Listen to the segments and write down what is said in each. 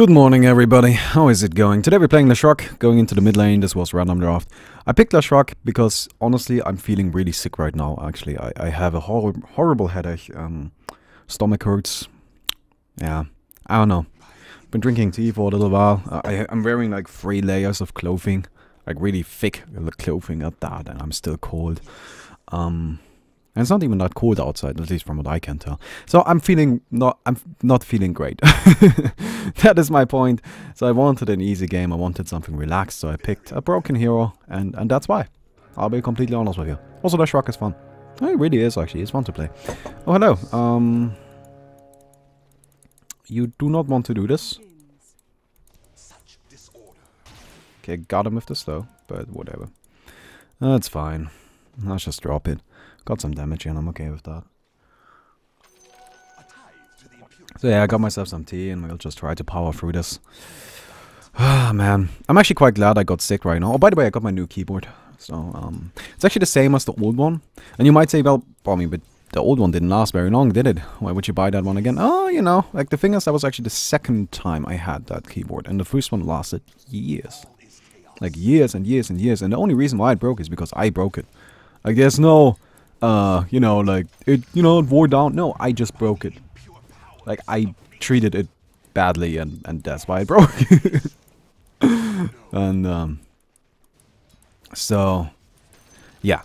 Good morning everybody, how is it going? Today we're playing Leshrac, going into the mid lane, this was random draft. I picked Leshrac because honestly I'm feeling really sick right now actually. I, I have a hor horrible headache, um, stomach hurts, yeah, I don't know. Been drinking tea for a little while, I, I'm wearing like three layers of clothing, like really thick clothing at that and I'm still cold. Um, and it's not even that cold outside, at least from what I can tell. So I'm feeling not I'm not feeling great. that is my point. So I wanted an easy game, I wanted something relaxed, so I picked a broken hero, and, and that's why. I'll be completely honest with you. Also Leshrac is fun. It really is actually, it's fun to play. Oh hello. Um You do not want to do this. Okay, got him with the slow, but whatever. That's fine. Let's just drop it. Got some damage and I'm okay with that. So yeah, I got myself some tea and we'll just try to power through this. Ah, man. I'm actually quite glad I got sick right now. Oh, by the way, I got my new keyboard. So, um, it's actually the same as the old one. And you might say, well, I mean, but the old one didn't last very long, did it? Why would you buy that one again? Oh, you know, like the thing is, that was actually the second time I had that keyboard. And the first one lasted years. Like years and years and years. And the only reason why it broke is because I broke it. Like, there's no uh, you know, like, it, you know, it wore down. No, I just broke it. Like, I treated it badly, and, and that's why it broke. and, um, so, yeah.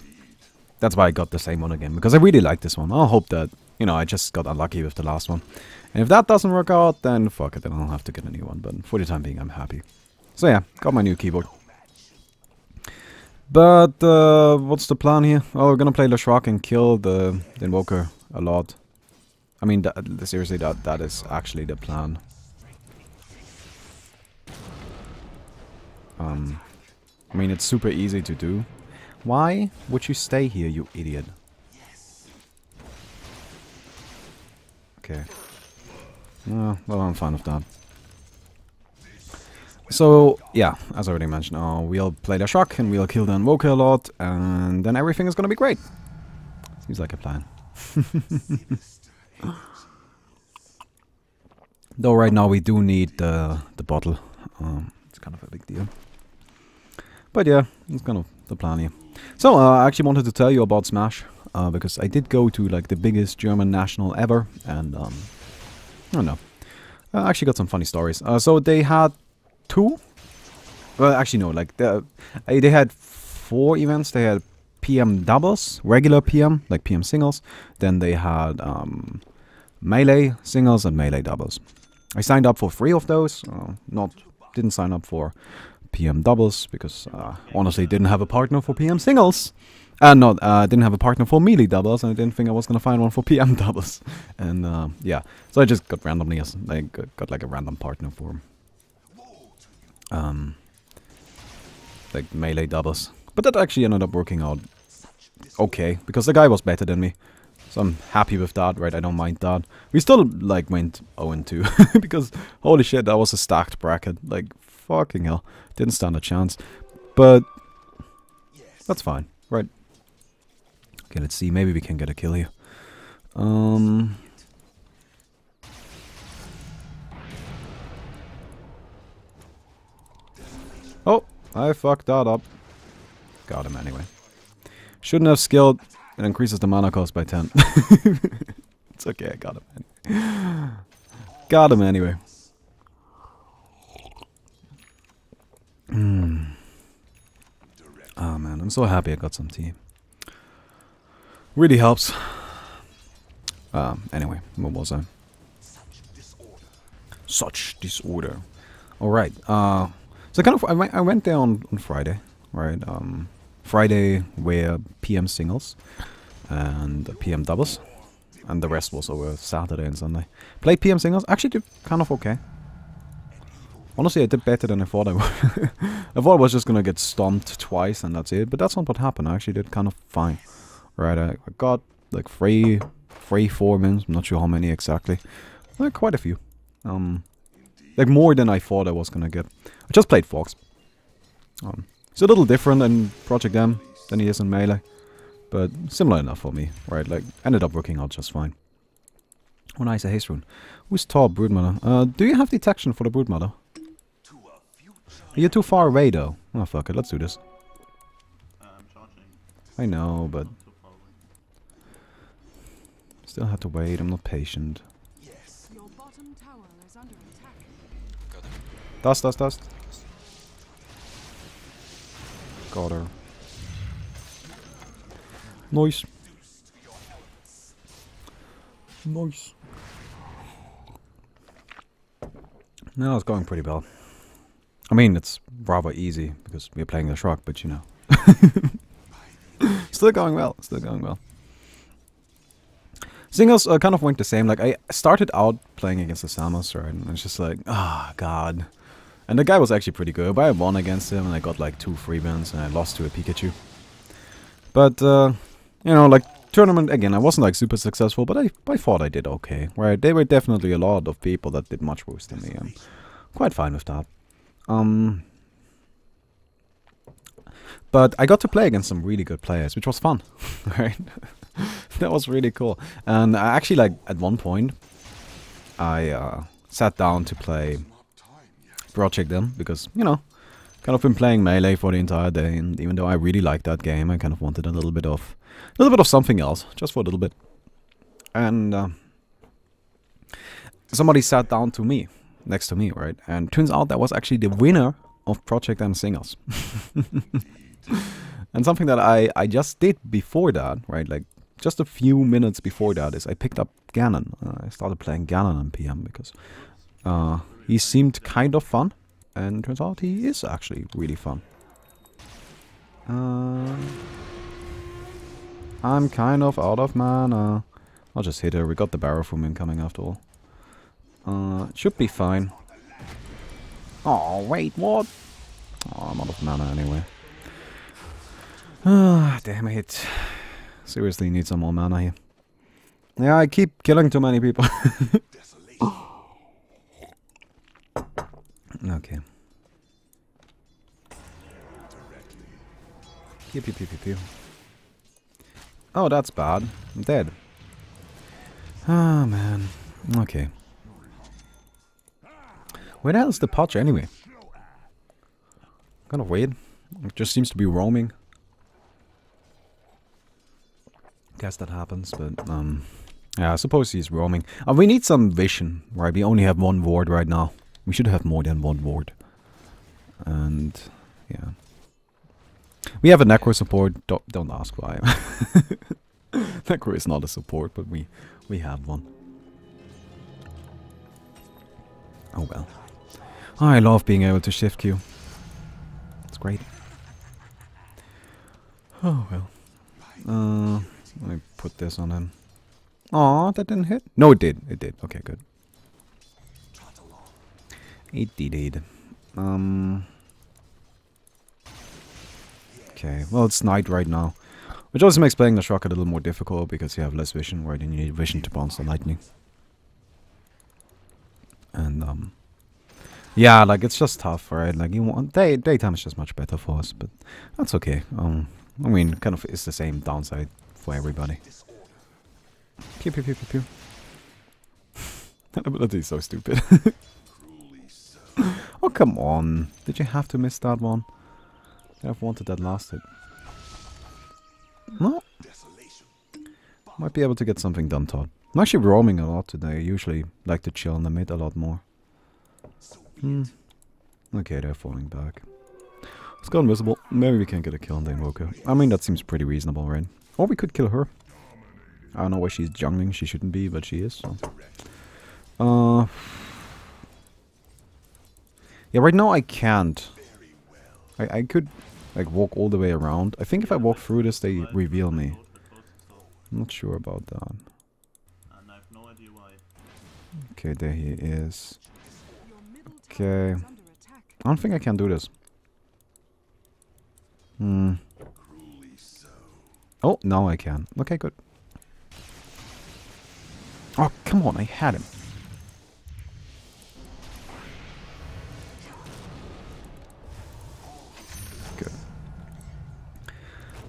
That's why I got the same one again, because I really like this one. I'll hope that, you know, I just got unlucky with the last one. And if that doesn't work out, then fuck it, then I'll have to get a new one. But for the time being, I'm happy. So yeah, got my new keyboard. But uh, what's the plan here? Oh, we're gonna play Leshrac and kill the, Invoker a lot. I mean, seriously, that that is actually the plan. Um, I mean, it's super easy to do. Why would you stay here, you idiot? Okay. Uh, well, I'm fine with that. So, yeah, as I already mentioned, uh, we'll play Leshrac and we'll kill the Invoker a lot, and then everything is gonna be great. Seems like a plan. Though right now we do need the, the bottle. Um, it's kind of a big deal. But yeah, it's kind of the plan here. So, uh, I actually wanted to tell you about Smash, uh, because I did go to like the biggest German national ever, and um, I don't know. I actually got some funny stories. Uh, so they had two. Well, actually no. Like the, they had four events. They had PM doubles, regular PM, like PM singles. Then they had um, melee singles and melee doubles. I signed up for three of those. Uh, not didn't sign up for PM doubles because uh, honestly didn't have a partner for PM singles. And uh, not uh, didn't have a partner for melee doubles, and I didn't think I was gonna find one for PM doubles. And uh, yeah, so I just got randomly, like got like a random partner for um, like melee doubles. But that actually ended up working out okay, because the guy was better than me. So I'm happy with that, right? I don't mind that. We still, like, went 0-2, because, holy shit, that was a stacked bracket. Like, fucking hell. Didn't stand a chance. But, that's fine, right? Okay, let's see. Maybe we can get a kill here. Um... I fucked that up. Got him anyway. Shouldn't have skilled. It increases the mana cost by 10. it's okay, I got him. got him anyway. Mm. Oh man, I'm so happy I got some tea. Really helps. Um, anyway, what was I? Such disorder. Alright, uh... So kind of, I went, I went there on, on Friday, right? Um, Friday were PM singles and PM doubles, and the rest was over Saturday and Sunday. Played PM singles, actually did kind of okay. Honestly, I did better than I thought I would. I thought I was just gonna get stomped twice and that's it, but that's not what happened. I actually did kind of fine. Right, I, got like three, three, four mins. I'm not sure how many exactly. Like quite a few. Um, like more than I thought I was gonna get. I just played Fox. Um, he's a little different in Project M than he is in Melee. But similar enough for me, right? Like, ended up working out just fine. Oh, nice, a haste rune. Who's top, Broodmother? Uh, do you have detection for the Broodmother? You're too far away, though. Oh, fuck it, let's do this. I know, but... Still have to wait, I'm not patient. Dust, dust, dust. Got her. Nice. Nice. No, it's going pretty well. I mean, it's rather easy because we're playing Leshrac, but you know. still going well, still going well. Singles uh, kind of went the same. Like, I started out playing against the Samus, right? And it's just like, ah, oh, God. And the guy was actually pretty good, but I won against him and I got like two free wins and I lost to a Pikachu. But, uh, you know, like, tournament, again, I wasn't like super successful, but I, I thought I did okay. Right, there were definitely a lot of people that did much worse than me. I'm quite fine with that. Um, but I got to play against some really good players, which was fun, right? that was really cool. And I actually, like, at one point, I uh, sat down to play Project M, because, you know, kind of been playing Melee for the entire day, and even though I really liked that game, I kind of wanted a little bit of a little bit of something else, just for a little bit. And uh, somebody sat down to me, next to me, right? And turns out that was actually the winner of Project M Singles. and something that I, I just did before that, right? Like just a few minutes before that is I picked up Ganon. Uh, I started playing Ganon on PM because uh, he seemed kind of fun. And turns out he is actually really fun. Uh, I'm kind of out of mana. I'll just hit her. We got the Barroom coming after all. Uh, should be fine. Oh, wait, what? Oh, I'm out of mana anyway. Ah, damn it. Seriously need some more mana here. Yeah, I keep killing too many people. okay. Pew pew pew pew pew. Oh, that's bad. I'm dead. Oh, man. Okay. Where the hell is the Pudge anyway? Kind of weird. It just seems to be roaming. Guess that happens, but um, yeah, I suppose he's roaming. Uh, we need some vision, right? We only have one ward right now. We should have more than one ward. And yeah. We have a Necro support. Don't don't ask why. Necro is not a support, but we we have one. Oh well. I love being able to shift Q. It's great. Oh well. Uh, let me put this on him. Aw, that didn't hit? No, it did. It did. Okay, good. It did. Um. Okay, well it's night right now. Which also makes playing Leshrac a little more difficult because you have less vision, right? And you need vision to bounce the lightning. And um Yeah, like it's just tough, right? Like you want day daytime is just much better for us, but that's okay. Um I mean kind of it's the same downside for everybody. Pew pew pew pew pew. that ability is so stupid. come on. Did you have to miss that one? I've wanted that last hit. No. Might be able to get something done, Todd. I'm actually roaming a lot today. I usually like to chill in the mid a lot more. Hmm. Okay, they're falling back. Let's go invisible. Maybe we can get a kill on the Invoker. I mean, that seems pretty reasonable, right? Or we could kill her. I don't know why she's jungling. She shouldn't be, but she is, so. Uh... Yeah, right now I can't. I, I could like walk all the way around. I think if I walk through this, they reveal me. I'm not sure about that. Okay, there he is. Okay. I don't think I can do this. Hmm. Oh, now I can. Okay, good. Oh, come on, I had him.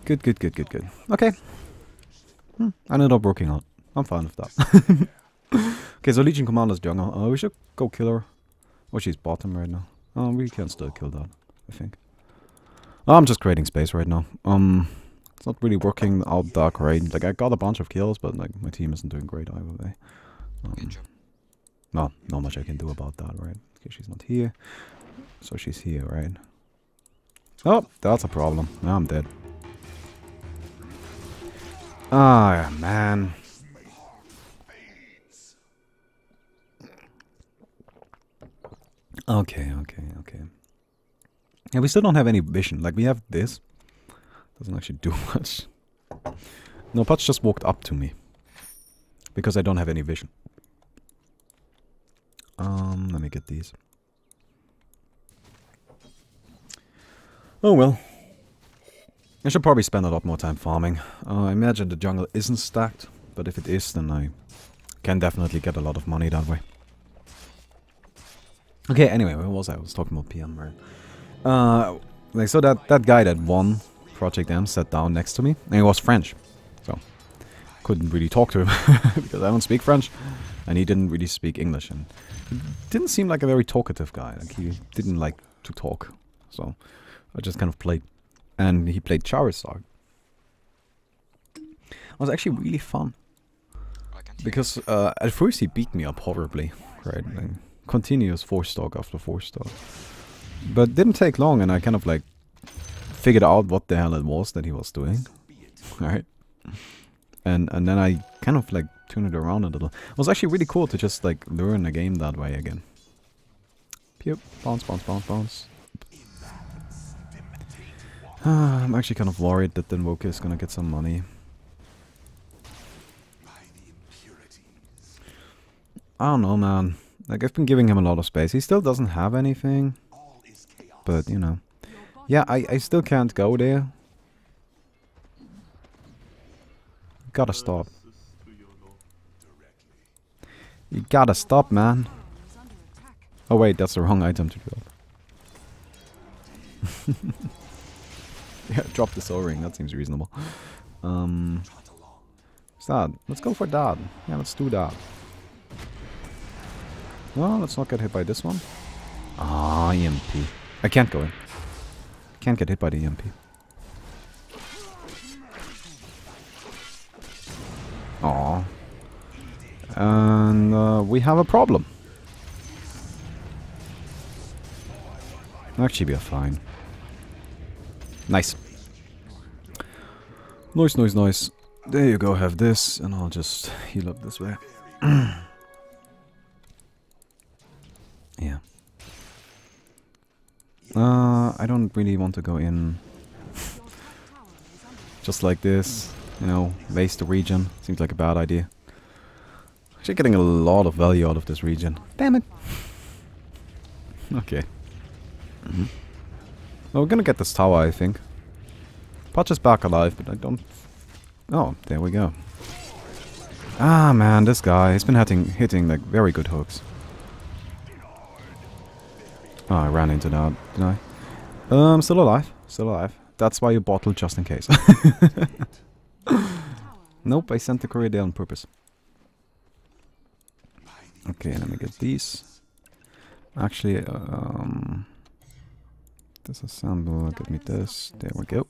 Good, good, good, good, good. Okay. Hmm, I ended up working out. I'm fine with that. Okay, so Legion Commander's jungle. Uh, we should go kill her. Oh, she's bottom right now. Oh, we can still kill that, I think. I'm just creating space right now. Um, it's not really working out that great. Like, I got a bunch of kills, but like my team isn't doing great either way. Um, well, not much I can do about that, right? Okay, she's not here. So she's here, right? Oh, that's a problem. Now I'm dead. Ah, man. Okay, okay, okay. Yeah, we still don't have any vision. Like, we have this. Doesn't actually do much. No, Pudge just walked up to me. Because I don't have any vision. Um, let me get these. Oh well. I should probably spend a lot more time farming. Uh, I imagine the jungle isn't stacked, but if it is, then I can definitely get a lot of money that way. Okay, anyway, where was I? I was talking about PM, right? Uh, like, so that, that guy that won Project M sat down next to me, and he was French. So, couldn't really talk to him, because I don't speak French, and he didn't really speak English, and didn't seem like a very talkative guy. Like, he didn't like to talk, so I just kind of played. And he played Charizard. It was actually really fun. Because uh, at first he beat me up horribly, right? Like, continuous 4-star after 4-star. But didn't take long and I kind of like figured out what the hell it was that he was doing. Right? And and then I kind of like turned it around a little. It was actually really cool to just like learn the game that way again. Pew, bounce, bounce, bounce, bounce. Ah, I'm actually kind of worried that the Invoker is gonna get some money. I don't know, man. Like, I've been giving him a lot of space. He still doesn't have anything. But, you know. Yeah, I, I still can't go there. Gotta stop. You gotta stop, man. Oh wait, that's the wrong item to drop. yeah, drop the soul ring. That seems reasonable. Um? Let's go for that. Yeah, let's do that. No, let's not get hit by this one. Ah, EMP. I can't go in. Can't get hit by the EMP. Aw. And uh, we have a problem. Actually, we are fine. Nice. Nice, nice, nice. There you go, have this, and I'll just heal up this way. yeah. Uh, I don't really want to go in just like this, you know, waste the regen. Seems like a bad idea. Actually getting a lot of value out of this regen. Damn it. okay. Mm -hmm. Well, we're gonna get this tower, I think. Pudge is back alive, but I don't... Oh, there we go. Ah, man, this guy, he's been hitting, hitting like, very good hooks. Oh, I ran into that, didn't I? Um, still alive. Still alive. That's why you bottle just in case. nope, I sent the courier there on purpose. Okay, let me get these. Actually, um... Disassemble, get me this. There we go.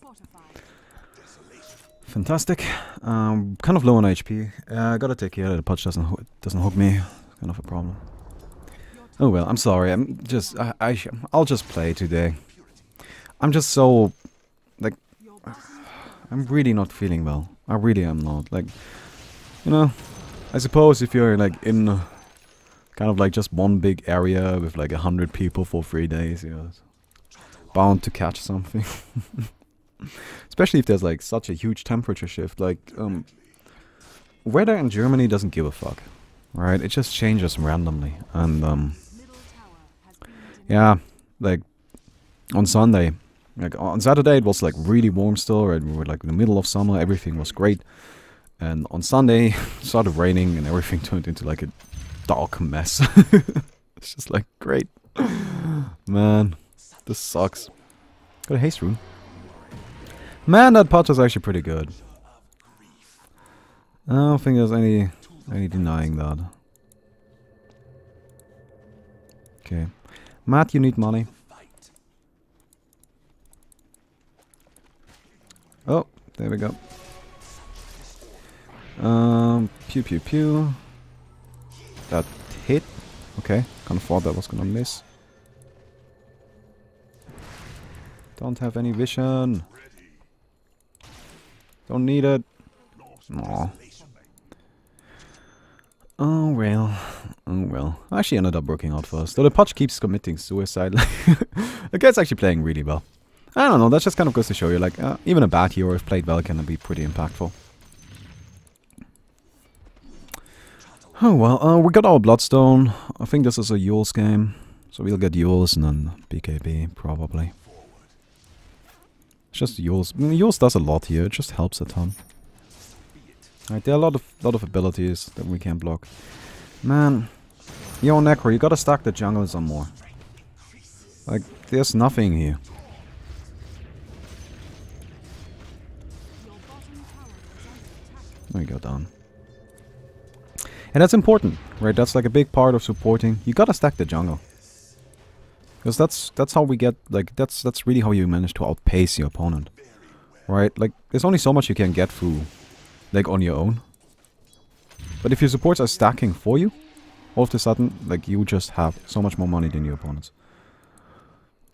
Fantastic. Um, kind of low on HP. Uh, I gotta take care that the Pudge doesn't ho doesn't hook me. Kind of a problem. Oh well, I'm sorry. I'm just I, I I'll just play today. I'm just so like I'm really not feeling well. I really am not. Like you know, I suppose if you're like in kind of like just one big area with like a hundred people for three days, you know, bound to catch something. Especially if there's like such a huge temperature shift. Like um, weather in Germany doesn't give a fuck, right? It just changes randomly, and um, yeah, like on Sunday, like on Saturday it was like really warm still, right? We were like in the middle of summer, everything was great. And on Sunday, started raining and everything turned into like a dark mess. it's just like, great. Man, this sucks. Got a haste rune. Man, that pot was actually pretty good. I don't think there's any any denying that. Okay. Matt, you need money. Oh, there we go. Um, pew pew pew. That hit. Okay, of thought that was gonna miss. Don't have any vision. Don't need it. Aw. Oh well. Oh well. I actually ended up working out first. Though the Pudge keeps committing suicide. the guy's actually playing really well. I don't know, that just kind of goes to show you, like, uh, even a bad hero if played well can be pretty impactful. Oh well, uh, we got our Bloodstone. I think this is a Eul's game. So we'll get Eul's and then BKB, probably. It's just Eul's. I mean, Eul's does a lot here, it just helps a ton. Right, there are a lot of lot of abilities that we can block. Man, yo Necro, you gotta stack the jungle some more. Like, there's nothing here. There you go, down. And that's important, right? That's like a big part of supporting. You gotta stack the jungle. Because that's that's how we get like that's that's really how you manage to outpace your opponent. Right? Like there's only so much you can get through like on your own. But if your supports are stacking for you, all of a sudden, like you just have so much more money than your opponents.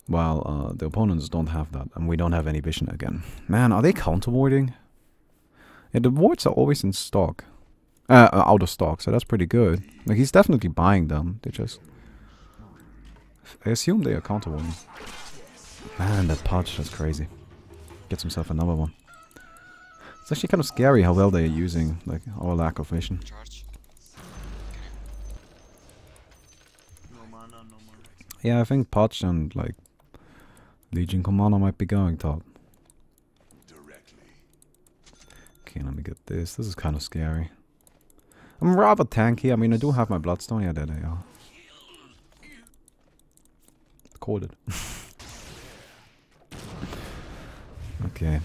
While uh, the opponents don't have that, and we don't have any vision again. Man, are they counter warding? Yeah, the wards are always in stock. Uh, uh, out of stock, so that's pretty good. Like, he's definitely buying them. They just... I assume they are counter warding. Man, that Pudge, that's crazy. Gets himself another one. It's actually kind of scary how well they are using, like, our lack of vision. Yeah, I think Pudge and, like, Legion Commander might be going top. Okay, let me get this. This is kind of scary. I'm rather tanky. I mean, I do have my Bloodstone. Yeah, there they are. Called it. okay.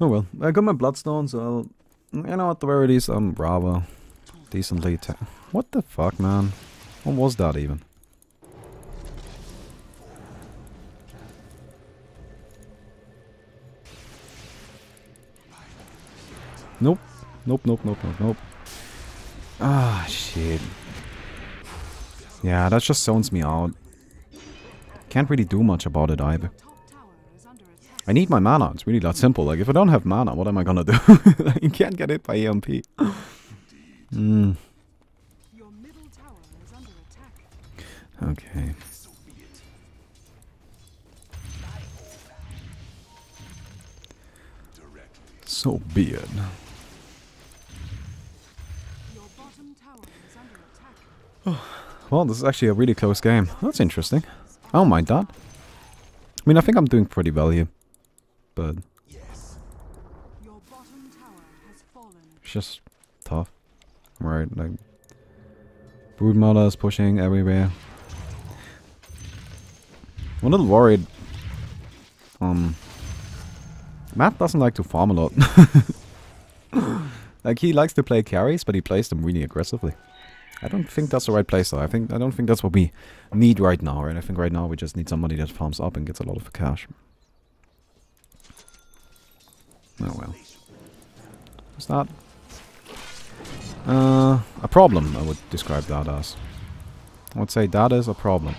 Oh well, I got my Bloodstone, so I'll, you know, at the very least, I'm rather decently. what the fuck, man? What was that even? Nope. Nope, nope, nope, nope, nope. Ah, shit. Yeah, that just zones me out. Can't really do much about it either. I need my mana. It's really that simple. Like, if I don't have mana, what am I gonna do? you can't get hit by EMP. Hmm. Okay. So be it. Well, this is actually a really close game. That's interesting. I don't mind that. I mean, I think I'm doing pretty well here. But... It's just tough. Right, like... Broodmother is pushing everywhere. I'm a little worried. Um... Matt doesn't like to farm a lot. like, he likes to play carries, but he plays them really aggressively. I don't think that's the right place though. I think I don't think that's what we need right now, right? I think right now we just need somebody that farms up and gets a lot of cash. Oh well. What's that? Uh, a problem, I would describe that as. I would say that is a problem.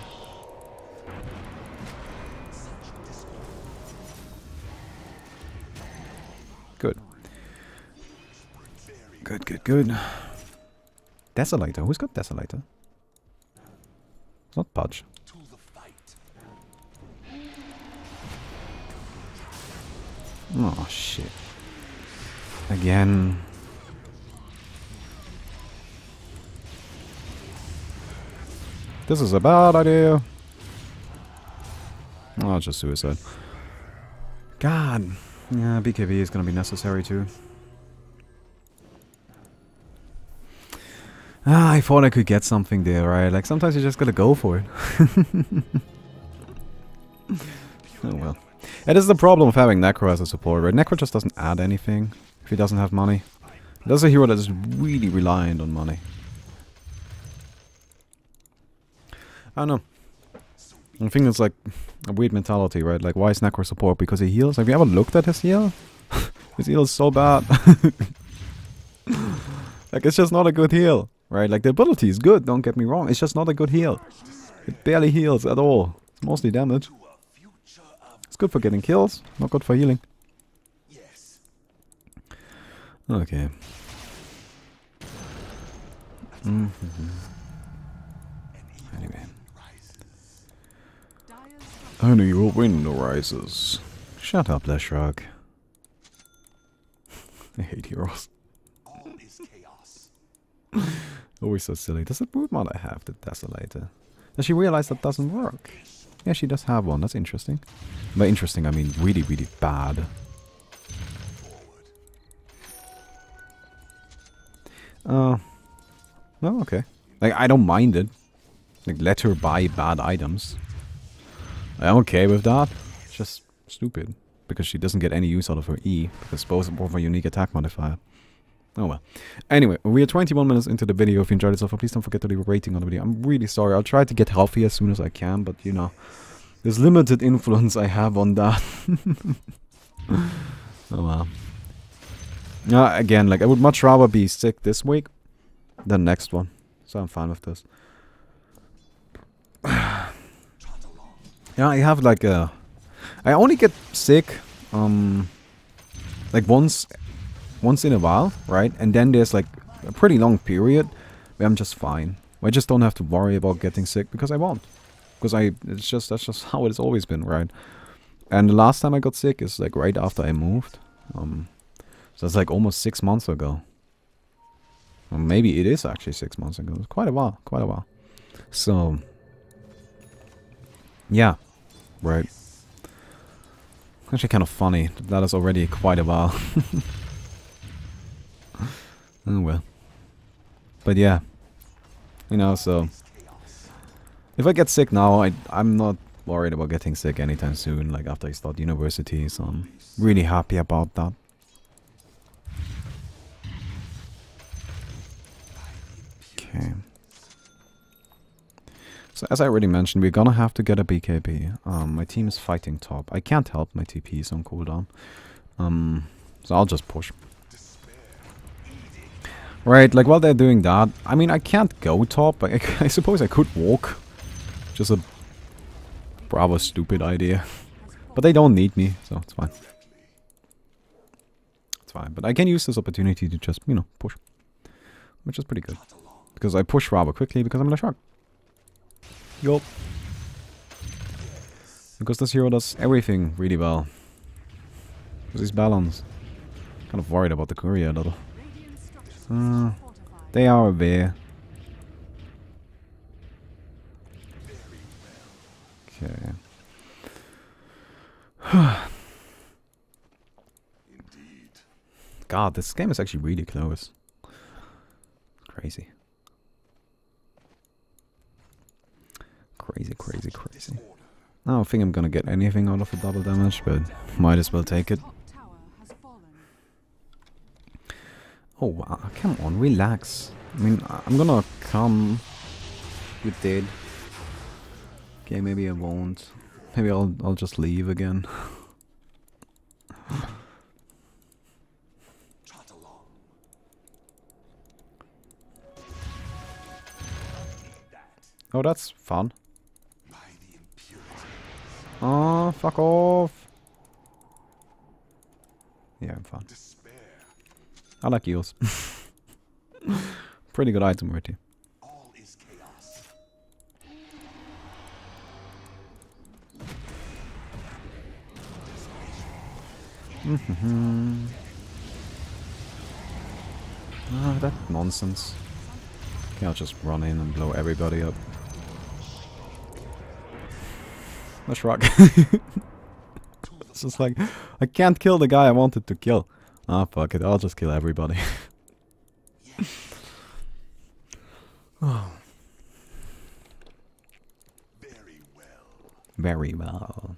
Good. Good, good, good. Desolator. Who's got Desolator? It's not Pudge. Oh, shit. Again. This is a bad idea. Oh, just suicide. God. Yeah, BKB is gonna be necessary too. Ah, I thought I could get something there, right? Like, sometimes you just gotta go for it. oh well. It is the problem of having Necro as a support, right? Necro just doesn't add anything if he doesn't have money. That's a hero that is really reliant on money. I don't know. I think it's like a weird mentality, right? Like, why is Necro support? Because he heals? Have you ever looked at his heal? his heal is so bad. like, it's just not a good heal, right? Like, the ability is good, don't get me wrong. It's just not a good heal. It barely heals at all. It's mostly damage. It's good for getting kills, not good for healing. Okay. Mm -hmm. Anyway. Only your wind arises. Shut up, Leshrac. I hate heroes. Always so silly. Does the brood mother have the desolator? Does she realize that doesn't work? Yeah, she does have one. That's interesting. By interesting, I mean really, really bad. Uh, well, okay. Like, I don't mind it. Like, let her buy bad items. I'm okay with that. It's just stupid. Because she doesn't get any use out of her E. Because both of her unique attack modifier. Oh well. Anyway, we are 21 minutes into the video. If you enjoyed it so far, please don't forget to leave a rating on the video. I'm really sorry. I'll try to get healthy as soon as I can. But, you know, there's limited influence I have on that. oh well. Uh, again, like, I would much rather be sick this week than next one. So I'm fine with this. yeah, I have like a... I only get sick, um... Like once... Once in a while, right? And then there's like a pretty long period where I'm just fine. I just don't have to worry about getting sick because I won't. Because I... It's just... That's just how it's always been, right? And the last time I got sick is like right after I moved. Um... So it's like almost six months ago. Maybe it is actually six months ago. It's quite a while. Quite a while. So, yeah. Right. Actually kind of funny. That is already quite a while. oh well. But yeah. You know, so... If I get sick now, I, I'm not worried about getting sick anytime soon, like after I start university, so I'm really happy about that. Okay. So as I already mentioned, we're gonna have to get a BKB. Um, my team is fighting top. I can't help my TP is on cooldown. Um, so I'll just push. Right, like while they're doing that, I mean I can't go top, I, I suppose I could walk. Just a bravo stupid idea. But they don't need me, so it's fine. It's fine, but I can use this opportunity to just, you know, push. Which is pretty good. Because I push rather quickly because I'm a shark. Yup. Because this hero does everything really well. Because he's balanced. Kind of worried about the courier a little. They are aware. Okay. God, this game is actually really close. Crazy. Crazy, crazy, crazy. I don't think I'm gonna get anything out of the double damage, but might as well take it. Oh, wow. come on, relax. I mean, I'm gonna come... You dead. Okay, maybe I won't. Maybe I'll, I'll just leave again. oh, that's fun. Oh, fuck off. Yeah, I'm fine. I like yours. Pretty good item right here. Mm -hmm. Ah, that nonsense. Okay, I'll just run in and blow everybody up. Let's rock. it's just like, I can't kill the guy I wanted to kill. Ah, oh, fuck it. I'll just kill everybody. oh. Very well. Very well.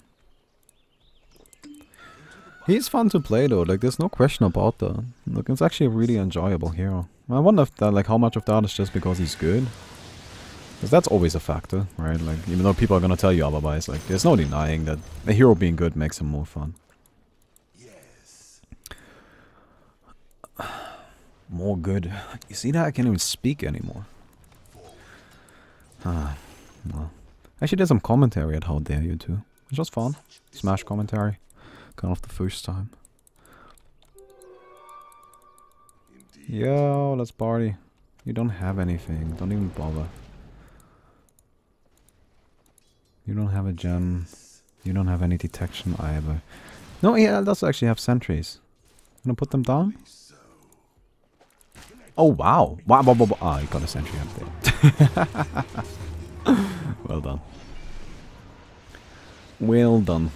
He's fun to play though, like there's no question about that. Look, it's actually a really enjoyable hero. I wonder if that, like how much of that is just because he's good. Because that's always a factor, right? Like, even though people are gonna tell you otherwise, like, there's no denying that a hero being good makes him more fun. More good. You see that? I can't even speak anymore. Ah, well. Actually, there's some commentary at How Dare You too. It's just fun. Smash commentary. Kind of the first time. Yo, let's party. You don't have anything. Don't even bother. You don't have a gem. You don't have any detection either. No, yeah, it does actually have sentries. Gonna put them down? Oh, wow. Wow, wow, wow, wow. Ah, you got a sentry up there. well done. Well done.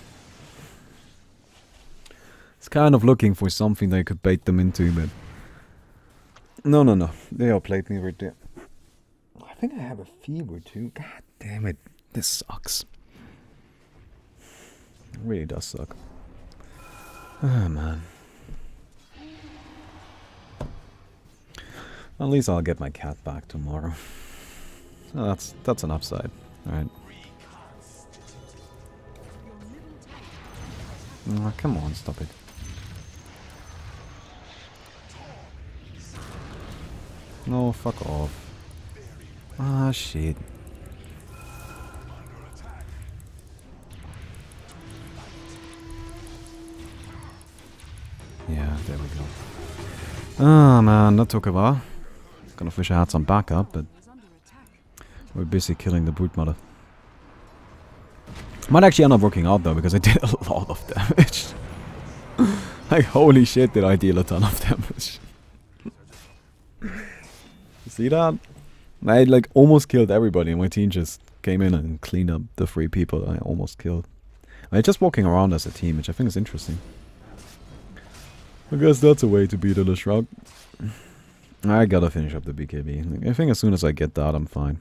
It's kind of looking for something that could bait them into, but... No, no, no. They outplayed me right there. I think I have a fever too. God damn it. This sucks. It really does suck. Oh, man. At least I'll get my cat back tomorrow. So that's that's an upside, right? Oh, come on, stop it. No, fuck off. Ah, shit. Yeah, there we go. Ah, oh, man, that took a while. Wish I had some backup, but we're busy killing the Broodmother. Might actually end up working out though, because I did a lot of damage. like, holy shit, did I deal a ton of damage. See that? I like almost killed everybody, and my team just came in and cleaned up the three people I almost killed. I just walking around as a team, which I think is interesting. I guess that's a way to beat a Leshrac. I gotta finish up the BKB. I think as soon as I get that, I'm fine.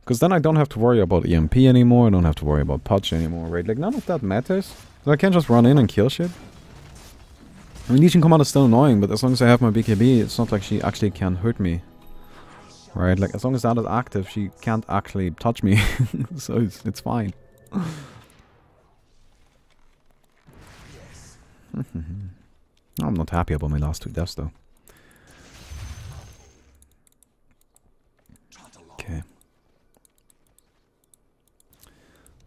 Because then I don't have to worry about EMP anymore, I don't have to worry about Pudge anymore, right? Like, none of that matters. So I can just run in and kill shit. I mean, Legion Command is still annoying, but as long as I have my BKB, it's not like she actually can hurt me. Right? Like, as long as that is active, she can't actually touch me. so it's, it's fine. I'm not happy about my last two deaths, though. Okay.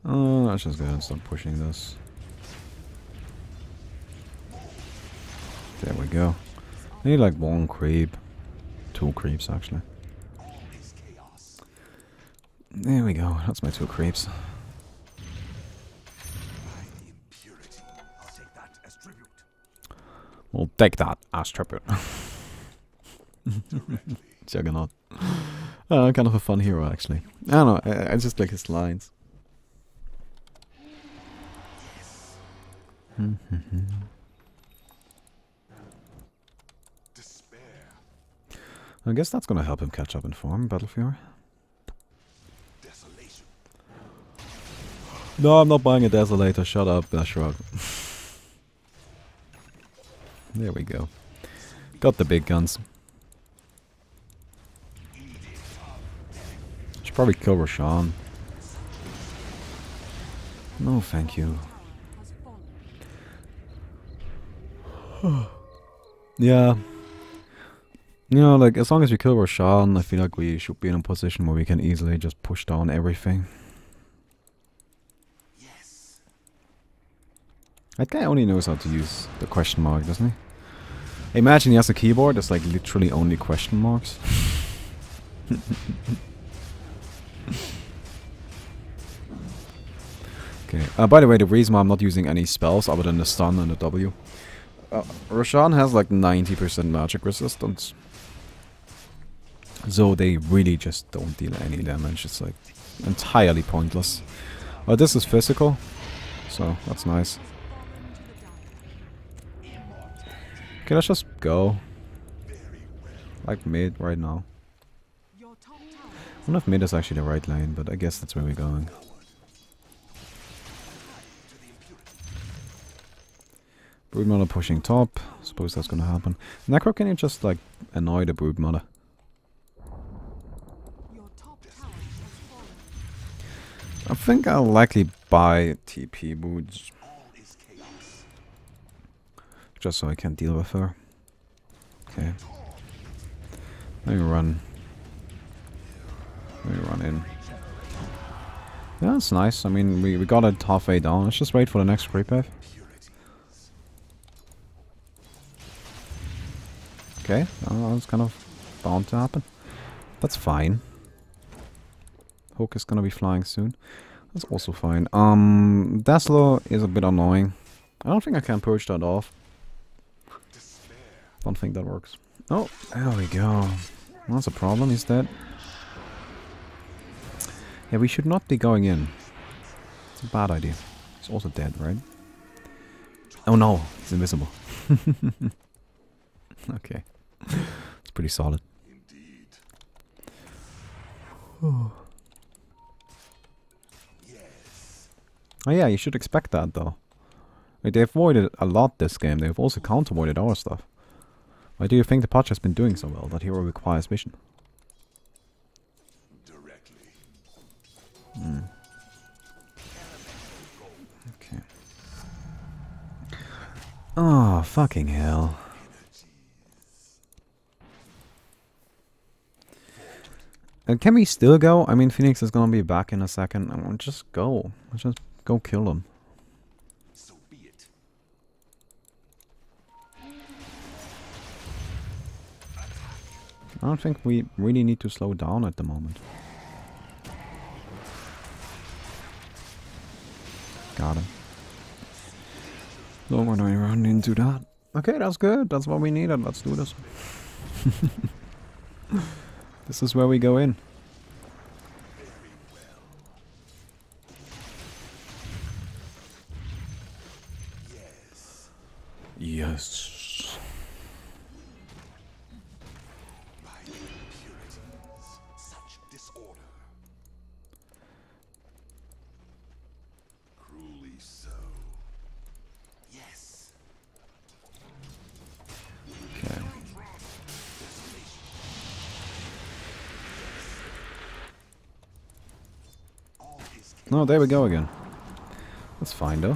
Oh, let's just go ahead and start pushing this. There we go. I need like one creep. Two creeps, actually. There we go. That's my two creeps. We'll take that as tribute. Juggernaut. Uh, kind of a fun hero, actually. I don't know, I, I just like his lines. Mm-hmm. I guess that's gonna help him catch up in form, Battle Fury. No, I'm not buying a Desolator. Shut up, Leshrac. there we go. Got the big guns. Should probably kill Roshan. No, thank you. yeah. You know, like, as long as we kill Roshan, I feel like we should be in a position where we can easily just push down everything. Yes. That guy only knows how to use the question mark, doesn't he? Imagine he has a keyboard that's like literally only question marks. okay. Uh, by the way, the reason why I'm not using any spells other than the stun and the W. Uh, Roshan has like 90% magic resistance. So they really just don't deal any damage. It's like entirely pointless. But this is physical. So that's nice. Okay, let's just go. Like mid right now. I don't know if mid is actually the right lane, but I guess that's where we're going. Broodmother pushing top. Suppose that's gonna happen. Necro, can you just like annoy the Broodmother? I think I'll likely buy TP boots. Just so I can deal with her. Okay. Let me run. Let me run in. Yeah, that's nice. I mean, we, we got it halfway down. Let's just wait for the next creep wave. Okay, uh, that's kind of bound to happen. That's fine. Hook is gonna be flying soon. That's also fine. Um, Dazzler is a bit annoying. I don't think I can purge that off. Don't think that works. Oh, there we go. That's a problem, is that? Yeah, we should not be going in. It's a bad idea. He's also dead, right? Oh no, he's invisible. okay. It's pretty solid. Oh. oh yeah, you should expect that though. Like, they avoided a lot this game. They've also counter-avoided our stuff. Why do you think the patch has been doing so well? That hero requires vision. Hmm. Okay. Oh, fucking hell. Can we still go? I mean, Phoenix is gonna be back in a second. Just go. Let's just go kill them. So be it. I don't think we really need to slow down at the moment. Got him. Don't want to run into that. Okay, that's good. That's what we needed. Let's do this. This is where we go in. Oh, there we go again. That's fine though.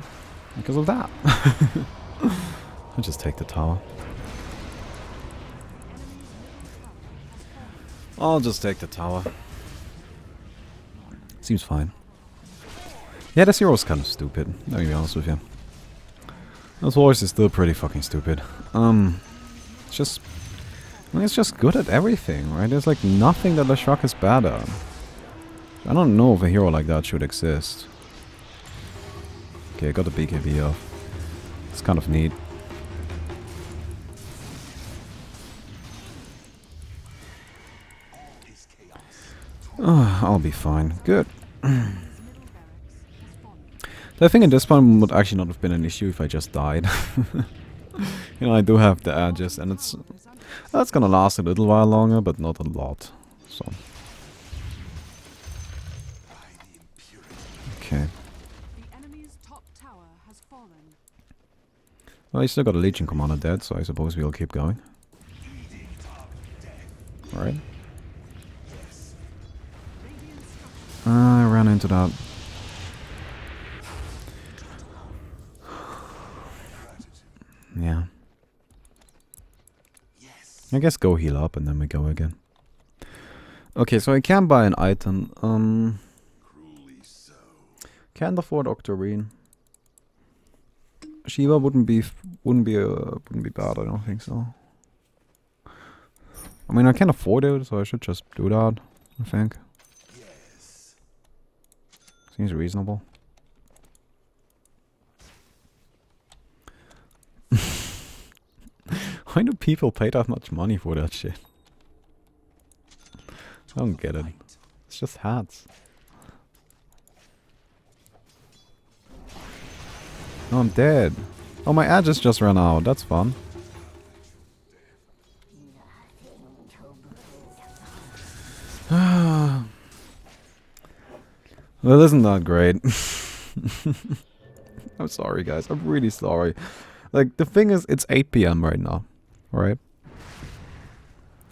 Because of that. I'll just take the tower. I'll just take the tower. Seems fine. Yeah, this hero's kind of stupid, let me be honest with you. This horse is still pretty fucking stupid. Um, it's just... I mean, it's just good at everything, right? There's like nothing that Leshrac is bad at. I don't know if a hero like that should exist. Okay, got the BKB off. It's kind of neat. Oh, I'll be fine. Good. I think at this point would actually not have been an issue if I just died. you know, I do have the Aegis, and it's that's gonna last a little while longer, but not a lot. So. Well, I still got a Legion Commander dead, so I suppose we'll keep going. Alright. Uh, I ran into that. Yeah. I guess go heal up and then we go again. Okay, so I can buy an item. Um, can't afford Octarine. Shiva wouldn't be wouldn't be uh, wouldn't be bad. I don't think so. I mean, I can't afford it, so I should just do that. I think. Yes. Seems reasonable. Why do people pay that much money for that shit? I don't get it. It's just hats. Oh, I'm dead. Oh, my Aegis just ran out. That's fun. well, isn't that great? I'm sorry, guys. I'm really sorry. Like, the thing is, it's 8 p.m. right now. Right?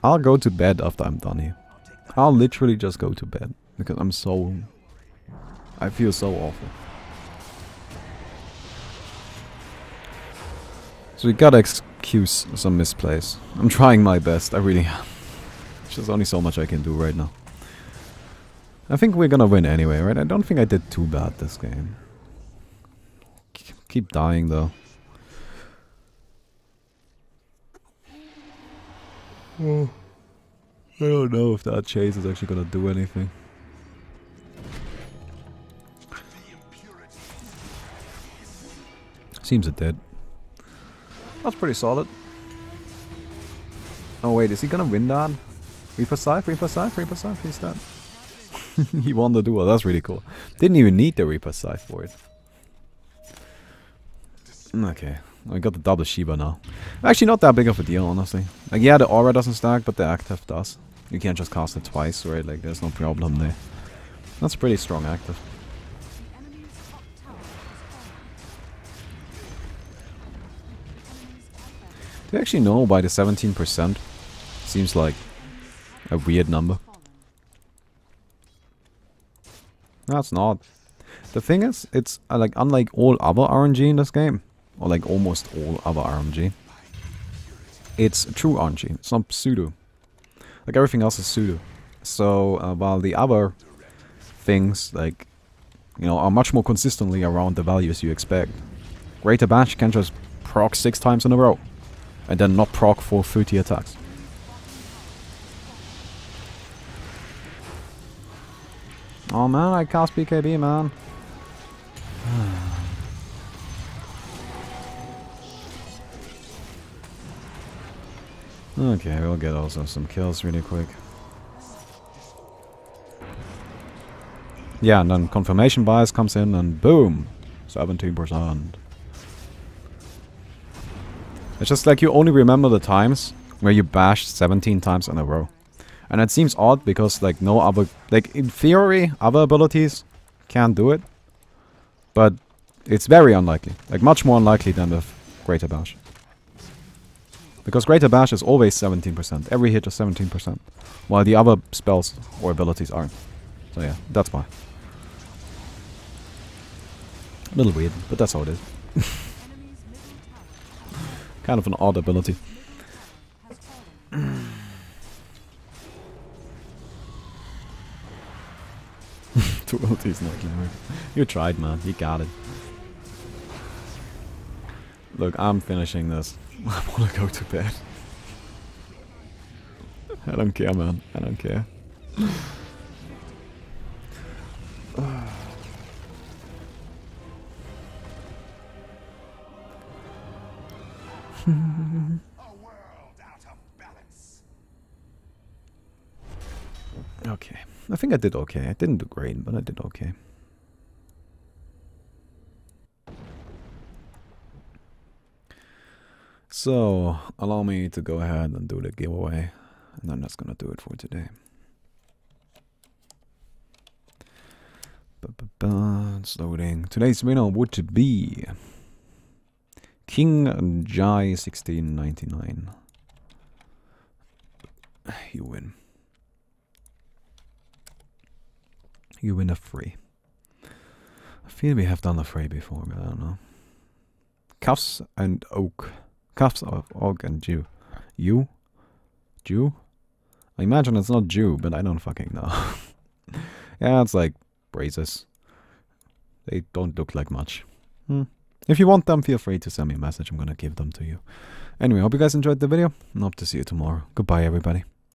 I'll go to bed after I'm done here. I'll literally just go to bed. Because I'm so... I feel so awful. So we gotta excuse some misplays. I'm trying my best, I really am. There's only so much I can do right now. I think we're gonna win anyway, right? I don't think I did too bad this game. Keep dying though. Oh, I don't know if that chase is actually gonna do anything. Seems it did. That's pretty solid. Oh wait, is he gonna win that? Reaper Scythe, Reaper Scythe, Reaper Scythe, he's dead. he won the duel, that's really cool. Didn't even need the Reaper Scythe for it. Mm, okay, I got the double Shiva now. Actually not that big of a deal, honestly. Like, yeah, the aura doesn't stack, but the active does. You can't just cast it twice, right? Like, there's no problem there. That's pretty strong active. Do you actually know why the 17% seems like a weird number? No, it's not. The thing is, it's uh, like unlike all other RNG in this game, or like almost all other RNG, it's true RNG. It's not pseudo. Like everything else is pseudo. So uh, while the other things, like, you know, are much more consistently around the values you expect, Greater Bash can just proc six times in a row and then not proc for 30 attacks. Oh man, I cast BKB, man. okay, we'll get also some kills really quick. Yeah, and then confirmation bias comes in and boom! 17%. It's just like you only remember the times where you bashed 17 times in a row. And it seems odd because like no other... Like in theory, other abilities can do it. But it's very unlikely. Like much more unlikely than the Greater Bash. Because Greater Bash is always 17%. Every hit is 17%. While the other spells or abilities aren't. So yeah, that's why. A little weird, but that's how it is. Kind of an odd ability. Two ultis not. You tried, man. You got it. Look, I'm finishing this. I want to go to bed. I don't care, man. I don't care. I did okay. I didn't do great, but I did okay. So, allow me to go ahead and do the giveaway. And I'm just gonna do it for today. It's loading. Today's winner would be King Jai 1699. You win. You win a free. I feel we have done a free before, but I don't know. Cuffs and Oak. Cuffs of Oak and Jew. You? Jew? I imagine it's not Jew, but I don't fucking know. yeah, it's like braces. They don't look like much. Hmm. If you want them, feel free to send me a message. I'm going to give them to you. Anyway, hope you guys enjoyed the video and hope to see you tomorrow. Goodbye, everybody.